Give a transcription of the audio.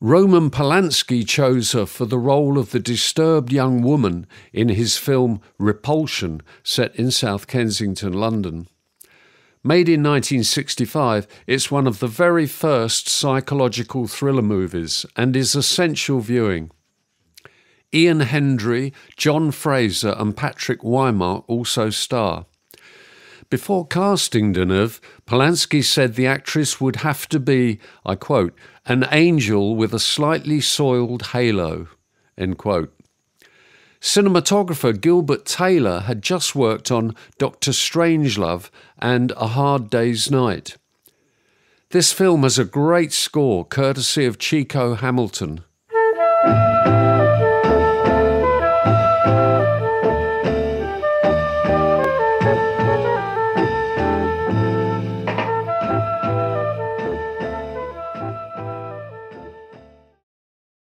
Roman Polanski chose her for the role of the disturbed young woman in his film Repulsion, set in South Kensington, London. Made in 1965, it's one of the very first psychological thriller movies and is essential viewing. Ian Hendry, John Fraser, and Patrick Wymark also star. Before casting Deneuve, Polanski said the actress would have to be, I quote, an angel with a slightly soiled halo, end quote. Cinematographer Gilbert Taylor had just worked on Doctor Strangelove and A Hard Day's Night. This film has a great score courtesy of Chico Hamilton.